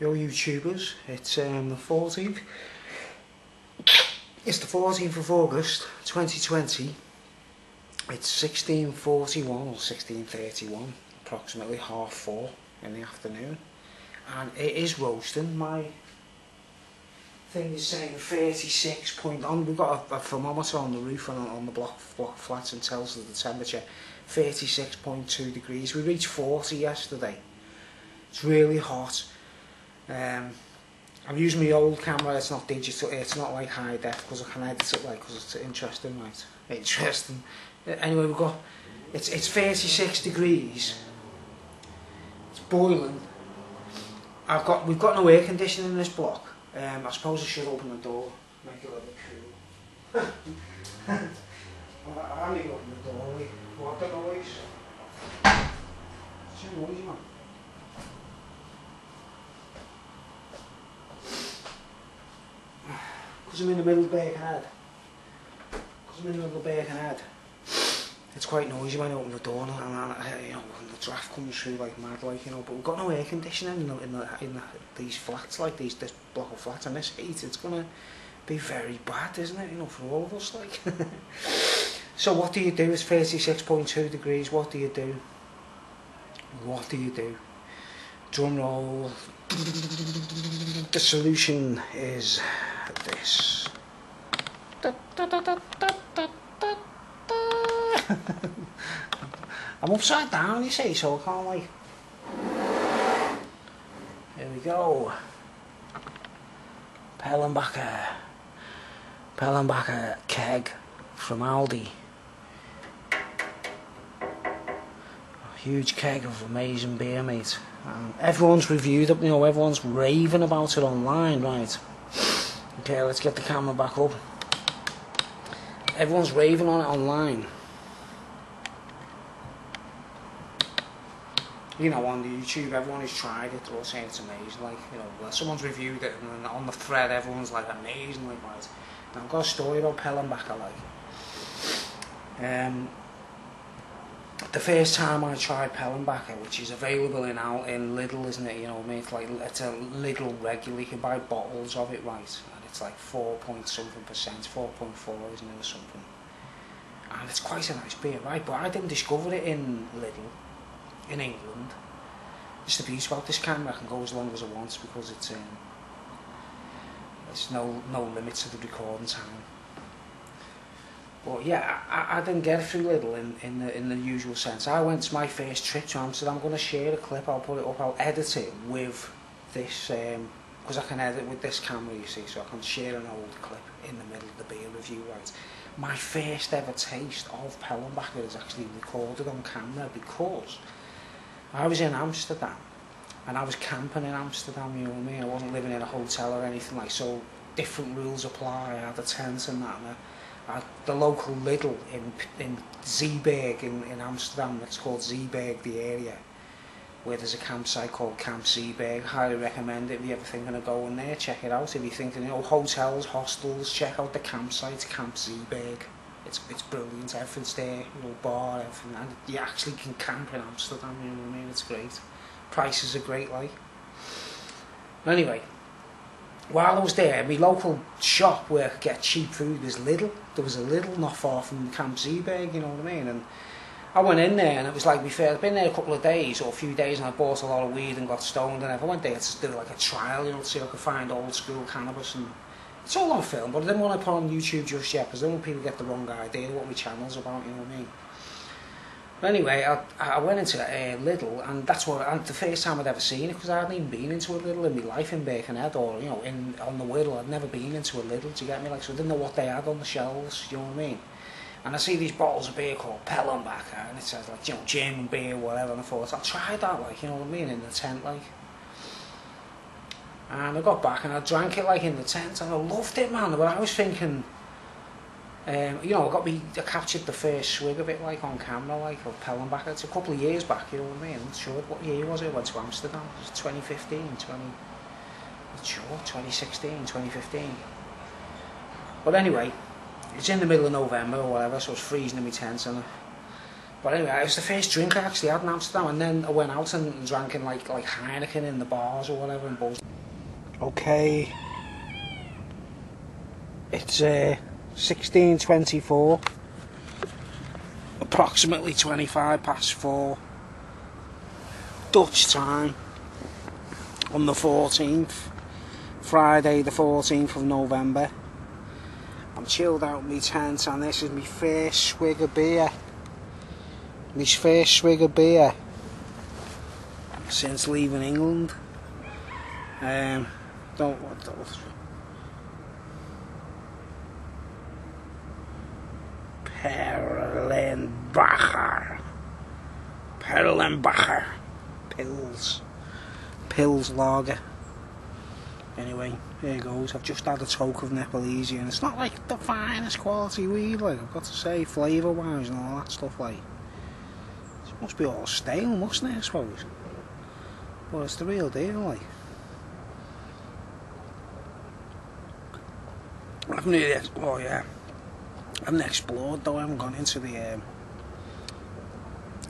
your YouTubers. It's um, the 14th. It's the 14th of August 2020. It's 16.41 or 16.31, approximately half four in the afternoon. And it is roasting. My thing is saying 36 point on. We've got a, a thermometer on the roof and on, on the block, block flat and tells us the temperature. 36.2 degrees. We reached 40 yesterday. It's really hot. Um, I've used my old camera, it's not digital, it's not like high def, because I can edit it like, because it's interesting, right? Interesting. Anyway, we've got, it's, it's 36 degrees, it's boiling. I've got, we've got no air conditioning in this block. Um, I suppose I should open the door, make it a little cool. I, I leave open the door, what the noise? It's a noise, man. because I'm in the middle of Bear Canad. Because I'm in the middle of Bear Canad. It's quite noisy when I open the door and, and, and you know, and the draft comes through like mad, like, you know, but we've got no air conditioning in, the, in, the, in the, these flats, like these, this block of flats, and this heat, it's going to be very bad, isn't it, you know, for all of us, like. so what do you do? It's 36.2 degrees, what do you do? What do you do? Drum roll. The solution is this. I'm upside down, you see, so I can't like. Here we go. Perlenbacher. Perlenbacher keg from Aldi. A huge keg of amazing beer, mate. And everyone's reviewed it, you know, everyone's raving about it online, right? Okay, let's get the camera back up. Everyone's raving on it online. You know, on the YouTube, everyone has tried it, they're all saying it's amazing, like, you know, someone's reviewed it, and on the thread, everyone's like, amazing, like, right. And I've got a story about Perlenbacher, like. Um, the first time I tried Perlenbacher, which is available in out in Lidl, isn't it? You know, I mean, it's like it's a Lidl regular. You can buy bottles of it, right? It's like four point something percent, four point four, isn't it, or something? And it's quite a nice beer, right? But I didn't discover it in Lidl, in England. It's the beauty about this camera. I can go as long as I want because it's um, there's no no limit to the recording time. But yeah, I, I didn't get through Lidl in, in, the, in the usual sense. I went to my first trip to Amsterdam. I'm going to share a clip. I'll put it up. I'll edit it with this, because I can edit with this camera you see so I can share an old clip in the middle of the beer review right my first ever taste of Pellenbacher is actually recorded on camera because I was in Amsterdam and I was camping in Amsterdam you know what I mean I wasn't living in a hotel or anything like so different rules apply I had a tent and that and at the local Lidl in, in Zeeburg in, in Amsterdam, it's called Zeeburg, the area. Where there's a campsite called Camp Zeeburg. Highly recommend it if you're ever thinking of going there. Check it out. If you're thinking, you know, hotels, hostels, check out the campsite, Camp Zeeburg. It's it's brilliant. Everything's there, you know, bar, everything, and you actually can camp in Amsterdam. You know what I mean? It's great. Prices are great, like. Anyway, while I was there, my local shop where I get cheap food was Lidl. There was a Lidl not far from Camp Zeeburg, you know what I mean? And I went in there and it was like, fair, I'd been there a couple of days or a few days and I bought a lot of weed and got stoned and I went there to do like a trial, you know, to see if I could find old school cannabis and it's all on film, but I didn't want to put on YouTube just yet because then don't people get the wrong idea of what my channel's about, you know what I mean? But anyway, I, I went into uh, Lidl, and that's what, and the first time I'd ever seen it, because I hadn't even been into a Lidl in my life in Birkenhead, or, you know, in on the Wirral, I'd never been into a Lidl, do you get me? Like, so I didn't know what they had on the shelves, you know what I mean? And I see these bottles of beer called Perlenbacher, and it says, like, you know, German beer, whatever, and I thought, I'll try that, like, you know what I mean, in the tent, like. And I got back, and I drank it, like, in the tent, and I loved it, man, but I was thinking, Um, you know, I got me, I captured the first swig of it like on camera, like of Perlenbacher. It's a couple of years back, you know what I mean? I'm sure what year was it. I went to Amsterdam. It was 2015, 20, not sure, 2016, 2015. But anyway, it's in the middle of November or whatever, so it's freezing in my tent, and But anyway, it was the first drink I actually had in Amsterdam, and then I went out and drank in like like Heineken in the bars or whatever in Bos. Okay, it's uh, sixteen twenty four, approximately twenty five past four, Dutch time, on the fourteenth, Friday the fourteenth of November. I'm chilled out in my tent, and this is my first swig of beer my first swig of beer since leaving England. Um, don't what those. Perlenbacher. Perlenbacher. Pils. Pils lager. Anyway, here goes. I've just had a toke of Nepalese and it's not like the finest quality weed, like I've got to say, flavour wise and all that stuff, like. It Must be all stale, mustn't it, I suppose? Well, it's the real deal, like. I haven't really, oh yeah, I haven't explored though, I haven't gone into the, um,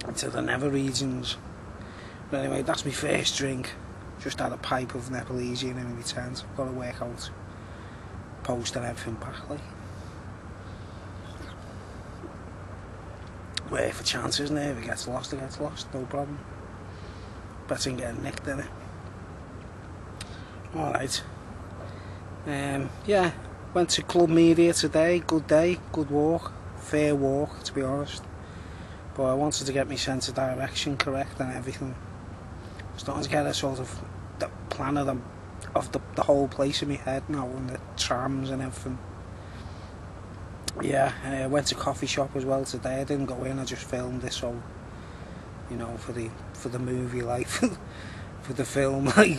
into the nether regions. But anyway, that's my first drink. Just had a pipe of Nepalese in my tent. I've got to work out, post and everything back, like. Wait for chances now. If it gets lost, it gets lost. No problem. Better than getting nicked in it. Alright. Um, yeah, went to Club Media today. Good day, good walk. Fair walk, to be honest. But I wanted to get my sense of direction correct and everything. Starting to get a sort of plan of the, of the, the whole place in my head now and the trams and everything. yeah, I went to coffee shop as well today. I didn't go in. I just filmed this all, you know, for the for the movie, like for the film, like.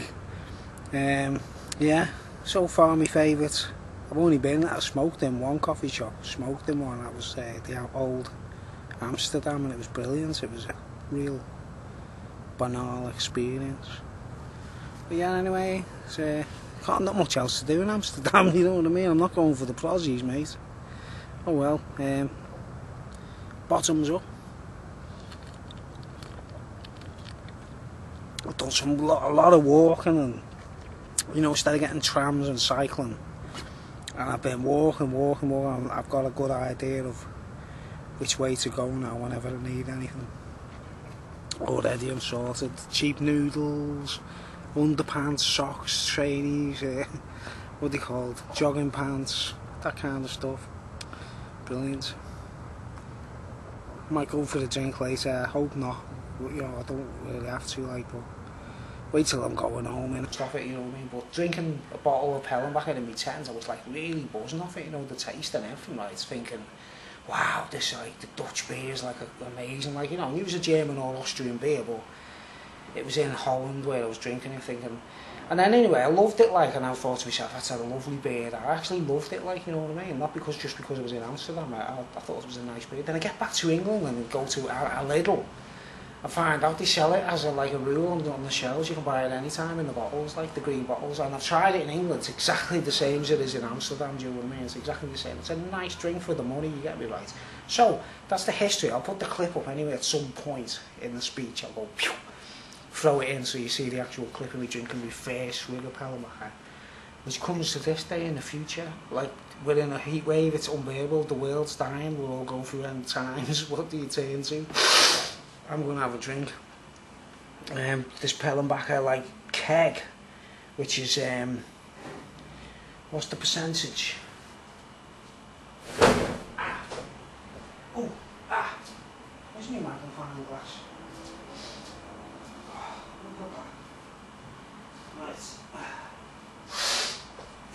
Um, yeah, so far my favourite. I've only been. I smoked in one coffee shop. Smoked in one. That was uh, the old Amsterdam, and it was brilliant. It was a real banal experience. But yeah, anyway, uh, got not much else to do in Amsterdam. You know what I mean? I'm not going for the prozzies, mate. Oh well, um, bottoms up. I've done some a lot of walking and you know instead of getting trams and cycling and I've been walking, walking, walking I've got a good idea of which way to go now whenever I need anything already I'm sorted cheap noodles underpants, socks, trainees uh, what they called jogging pants that kind of stuff brilliant. Might go for a drink later, I hope not. You know, I don't really have to, like, but wait till I'm going home and stuff it, you know what I mean? But drinking a bottle of Perlenbacher in my tens, I was like really buzzing off it, you know, the taste and everything, right? Thinking, wow, this, like, the Dutch beer is, like, amazing. Like, you know, it was a German or Austrian beer, but it was in Holland where I was drinking and thinking, And then anyway, I loved it like, and I thought to myself, that's a lovely beard. I actually loved it like, you know what I mean? Not because just because it was in Amsterdam, I, I, thought it was a nice beard. Then I get back to England and go to a, a Lidl. I find out they sell it as a, like a rule on, on the shelves. You can buy it any time in the bottles, like the green bottles. And I've tried it in England. It's exactly the same as it is in Amsterdam. Do you know what I mean? It's exactly the same. It's a nice drink for the money. You get me right. So that's the history. I'll put the clip up anyway at some point in the speech. I'll go. Pew! Throw it in so you see the actual clip of me drinking my first swig of Perlenbacher. Which comes to this day in the future, like we're in a heat wave, it's unbearable, the world's dying, we're all going through end times, what do you turn to? I'm going to have a drink. Um, this Perlenbacher like keg, which is, um, what's the percentage? Ah. Oh, ah, where's my magnifying glass?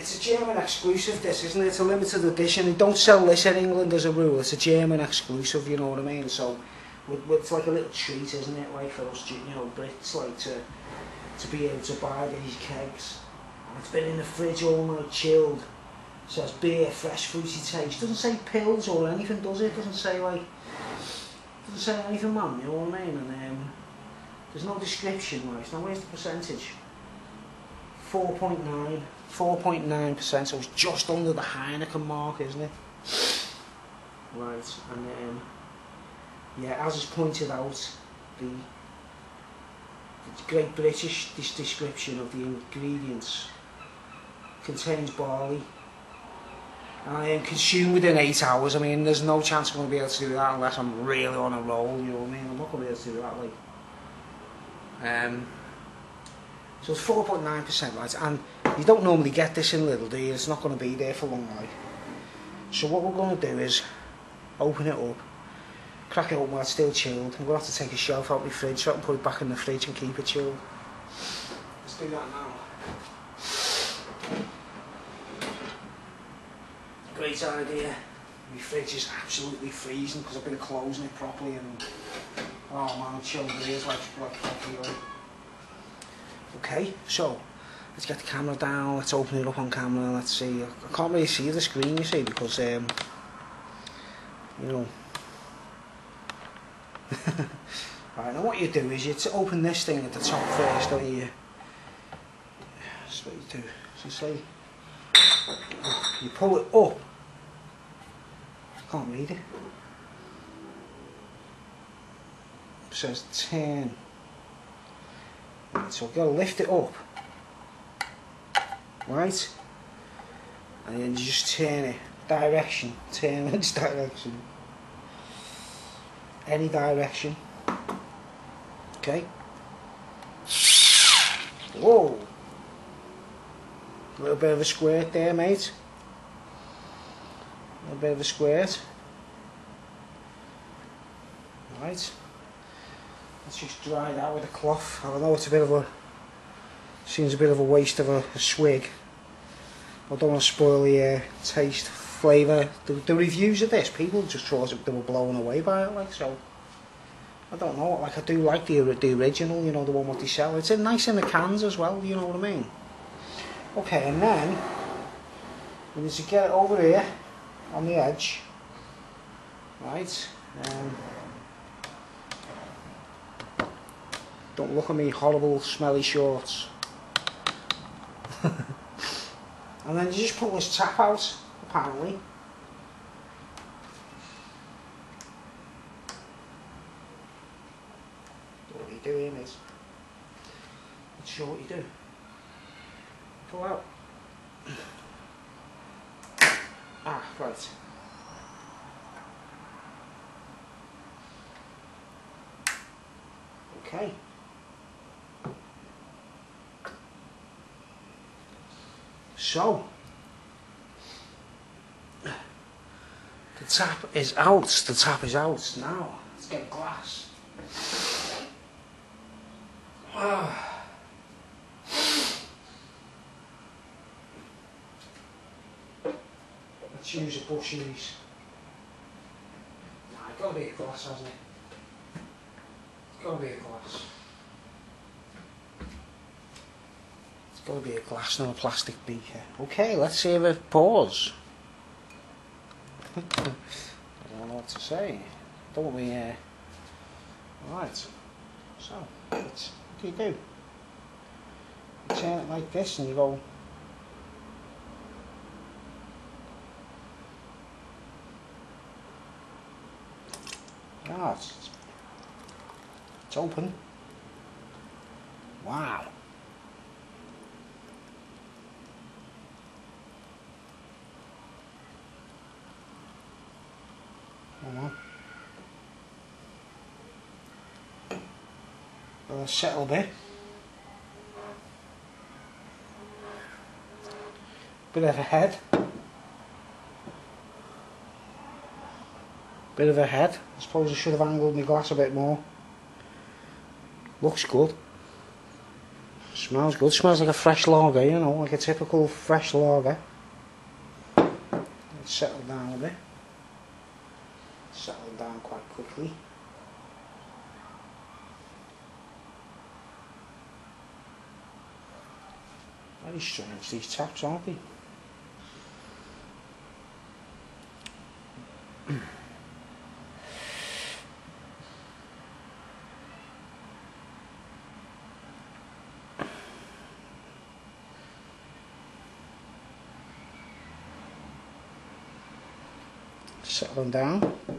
It's a German exclusive, this, isn't it? It's a limited edition. They don't sell this in England as a rule. It's a German exclusive, you know what I mean? So, it's like a little treat, isn't it? Like for us, you know, Brits, like to to be able to buy these kegs. And it's been in the fridge all night, chilled. It says beer, fresh, fruity taste. Doesn't say Pils or anything, does it? Doesn't say like, doesn't say anything, man. You know what I mean? And um, there's no description, right? Now where's the percentage? 4.9. 4.9%, so it's just under the Heineken mark, isn't it? Right, and um, yeah, as is pointed out, the, the Great British description of the ingredients contains barley. And I am consumed within eight hours. I mean, there's no chance I'm going to be able to do that unless I'm really on a roll, you know what I mean? I'm not going to be able to do that, like. Um, so it's 4.9%, right? And you don't normally get this in Lidl, do you? It's not going to be there for long, like. So what we're going to do is open it up, crack it open while it's still chilled. I'm going to have to take a shelf out of my fridge so I can put it back in the fridge and keep it chilled. Let's do that now. Great idea. My fridge is absolutely freezing because I've been closing it properly and oh man, chilled beers like like coffee. Like. Okay, so let's get the camera down. Let's open it up on camera. Let's see. I can't really see the screen, you see, because um, you know. right, now what you do is you open this thing at the top first, don't you? That's what you do. So say you pull it up. I Can't read it. It says 10. Right, so I've got to lift it up. Right? And then you just turn it. Direction. Turn which direction? Any direction. Okay? Whoa! A little bit of a squirt there, mate. A little bit of a squirt. Right. Let's just dry that with a cloth. I know it's a bit of a seems a bit of a waste of a, a swig. I don't want to spoil the uh, taste, flavour. The, the reviews of this, people just thought they were blown away by it, like so. I don't know, like I do like the the original, you know, the one what they sell. It's nice in the cans as well, you know what I mean. Okay, and then we need to get it over here on the edge, right? Um, don't look at me horrible smelly shorts. And then you just pull this tap out, apparently. What you doing is, let's show what you do. Pull out. Ah, right. Okay. So, the tap is out. The tap is out now. Let's get glass. Ah. Let's use a bushies. Nah, it's got to be a glass, hasn't it? It's got to be a glass. It's got to be a glass, not a plastic beaker. Okay, let's see if it pours. I don't know what to say. Don't we, uh... Right. So, what do you do? You turn it like this and you go... Ah, it's, it's open. Wow. On. Well, settle bit. Bit of a head. Bit of a head. I suppose I should have angled my glass a bit more. Looks good. Smells good. Smells like a fresh lager, you know, like a typical fresh lager. Let's settle down a bit. Settle down quite quickly. Very strange, these taps, aren't they? settling down.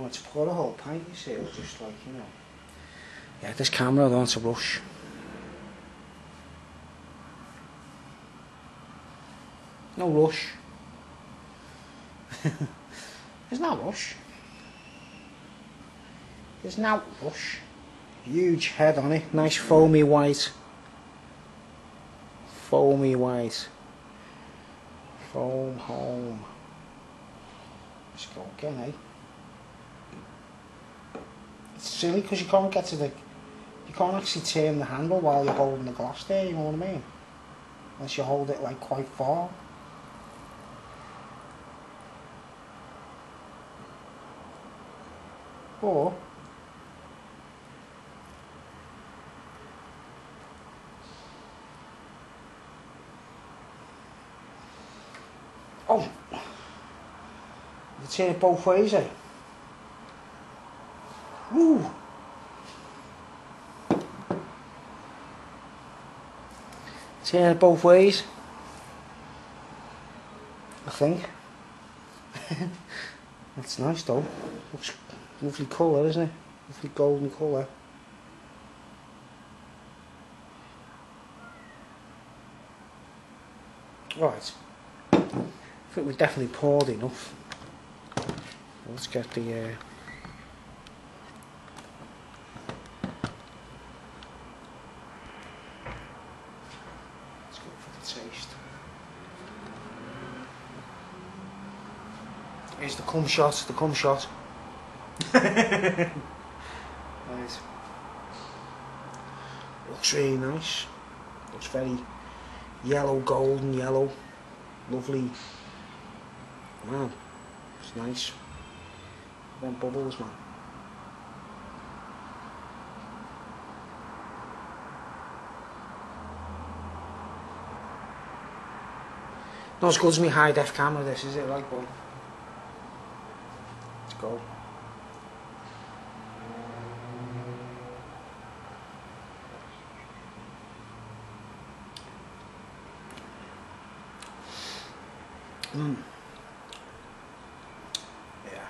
Don't to pour a whole pint, you see, or just like, you know. Yeah, this camera, I don't want to rush. No rush. There's no rush. There's no rush. Huge head on it, nice foamy white. Foamy white. Foam home. Let's go again, eh? It's silly because you can't get to the... You can't actually turn the handle while you're holding the glass there, you know what I mean? Unless you hold it like quite far. Or Oh, you turn it both ways, eh? Turn it both ways. I think. That's nice though. Looks lovely colour, isn't it? Lovely golden colour. Right. I think we've definitely poured enough. Let's get the uh, Let's go for the taste. Cum shot, the cum shot. nice. Looks really nice. Looks very yellow, golden yellow. Lovely. Wow. It's nice. Them bubbles, man. Not as good as my high def camera, this is it, like, but. Mm. Yeah.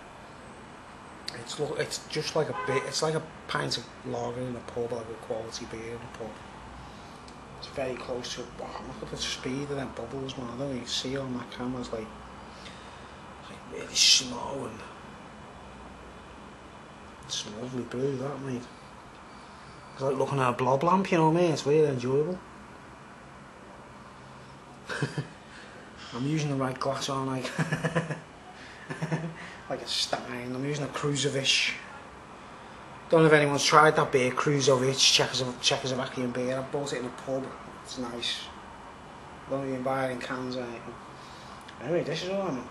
It's. It's just like a bit. It's like a pint of lager in a pub, like a quality beer in a pub. It's very close to. Wow, look at the speed of them bubbles, man. I don't see on that camera. It's like, like really slow and it's lovely brew, that mate. It's like looking at a blob lamp, you know what I mean? It's really enjoyable. I'm using the right glass, aren't I? like a Stein. I'm using a Kruzovich. Don't know if anyone's tried that beer, Kruzovich, Czechoslovakian beer. I bought it in a pub. It's nice. Don't even buy it in cans or anything. Anyway, this is all I'm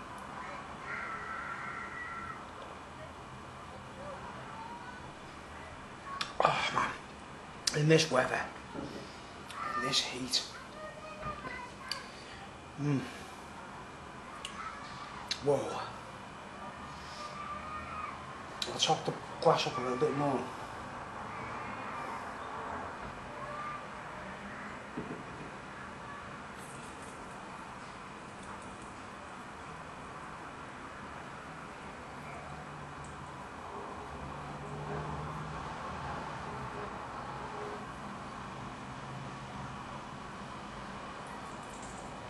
Oh man, in this weather, in this heat. Mm. Whoa. I'll chop the glass up a little bit more.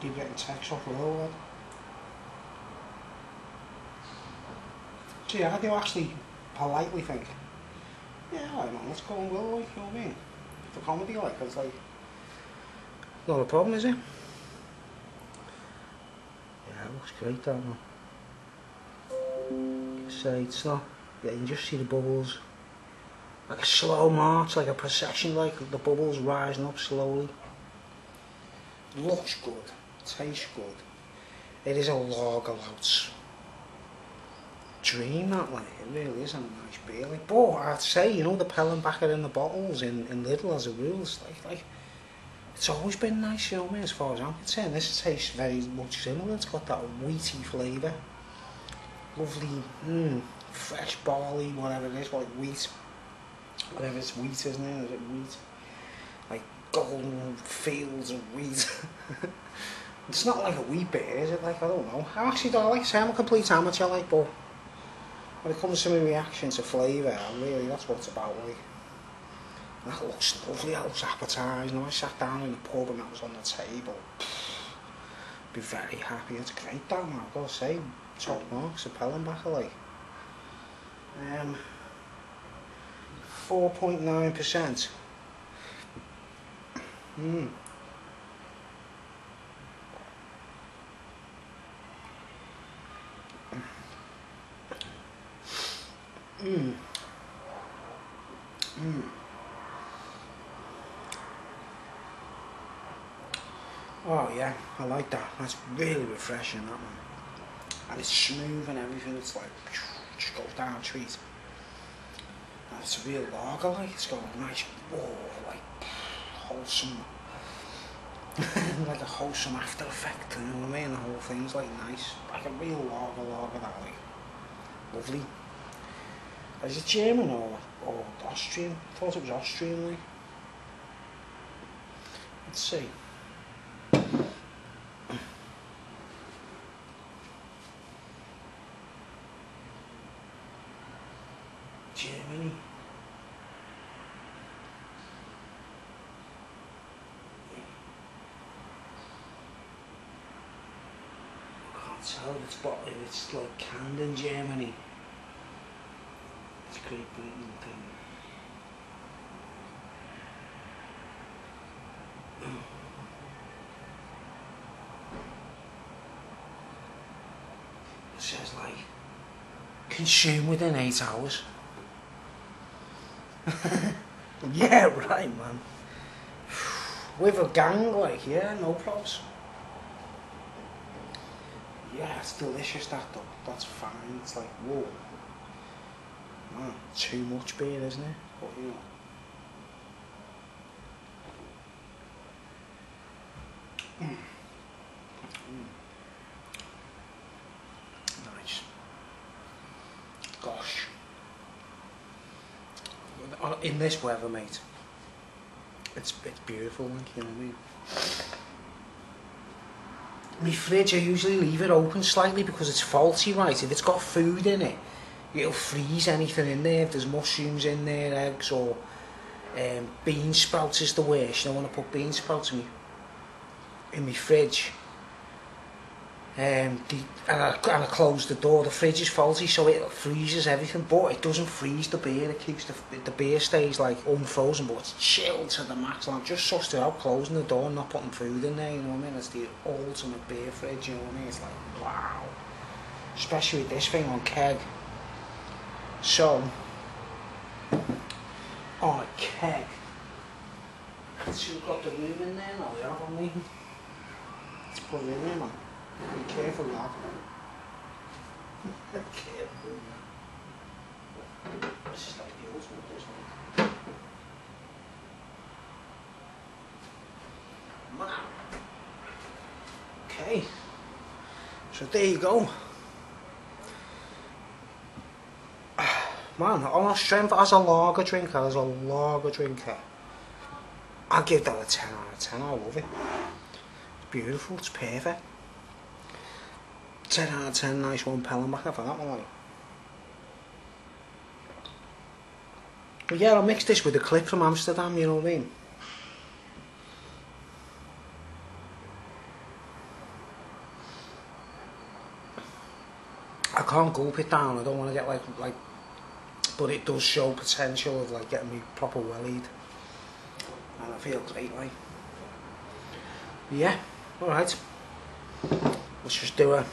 Keep getting text off little bit. So yeah, I do actually politely think, yeah, I don't know what's going well, like, you know what I mean? For comedy, like, it's like, not a problem, is it? Yeah, it looks great, that one. Say, it's not, yeah, you can just see the bubbles. Like a slow march, like a procession, like the bubbles rising up slowly. Looks good, tastes good, it is a lager louts. Dream that like, it really is a nice beer. Like, but I'd say, you know, the Pellenbacher in the bottles in, in Lidl as a rule, it's like, like, it's always been nice, you know, as far as I'm concerned. This tastes very much similar. It's got that wheaty flavour. Lovely, mm, fresh barley, whatever it is, like wheat. Whatever it's wheat, isn't it? Is it wheat? Like golden fields of wheat. It's not like a wee bit, is it? Like, I don't know. I actually don't like I say I'm a complete amateur, like, but when it comes to my reaction to flavour, really, that's what it's about, like. And that looks lovely, that looks appetising. know I sat down in the pub and that was on the table, Pfft, be very happy. It's great that, man, I've got to say. Top marks, a Pellenbacher, like. Um, 4.9%. Hmm. Mm. Mm. Oh yeah, I like that. That's really refreshing, that one. And it's smooth and everything. It's like just goes down trees. It's a real lager, like it's got a nice, whoa, like wholesome, like a wholesome after effect. You know what I mean? The whole thing's like nice, like a real lager, lager that like lovely. Is it German or, or Austrian? I thought it was Austrian, like. Let's see. Germany. I can't tell if it's, if it's like canned in Germany. It says like consume within eight hours. yeah, right, man. With a gang, like, yeah, no problems. Yeah, it's delicious, that though. That's fine. It's like, whoa. Man, too much beer, isn't it? But, you know. Mm. Mm. Nice. Gosh. In this weather, mate, it's it's beautiful, like, you know what I mean? My fridge, I usually leave it open slightly because it's faulty, right? If it's got food in it, it'll freeze anything in there. If there's mushrooms in there, eggs or um, bean sprouts is the worst. You know, to put bean sprouts in me, in my fridge, um, the, and, I, and I close the door, the fridge is faulty so it freezes everything, but it doesn't freeze the beer, it keeps the, the beer stays like unfrozen but it's chilled to the max. And I've just sussed it out, closing the door and not putting food in there, you know what I mean, it's the ultimate beer fridge, you know what I mean, it's like wow, especially with this thing on keg, So, on a keg. So we've got the room in there now, we have, haven't we? Let's put it in there, man. Be careful, lad. careful, man. This is like the ultimate. Wow. Okay. So there you go. Man, on a strength as a lager drinker, as a lager drinker, I'll give that a 10 out of 10. I love it. It's beautiful, it's perfect. 10 out of 10, nice one Pellenbacher for that one. Like. But yeah, I'll mix this with a clip from Amsterdam, you know what I mean? I can't gulp it down, I don't want to get like, like, but it does show potential of like getting me proper wellied. And I feel great like. Yeah, alright. Let's just do a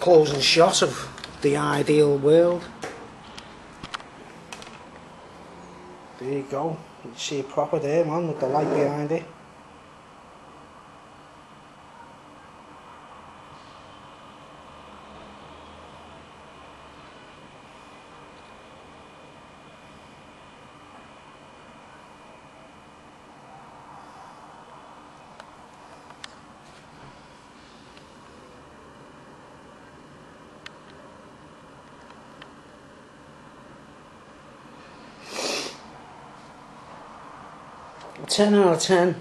closing shot of the ideal world. There you go. You see it proper there, man, with the light behind it. 10 out of 10.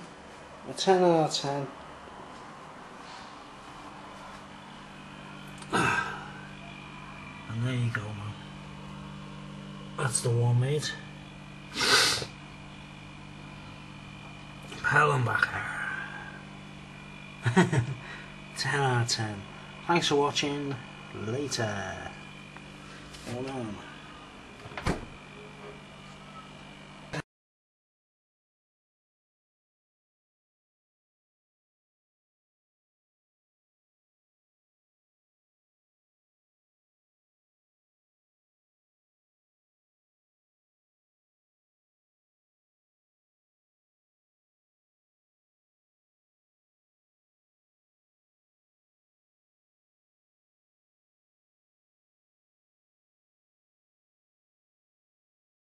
A 10 out of 10. And there you go, man. That's the one, mate. Pellenbacher. 10 out of 10. Thanks for watching. Later. Hold on.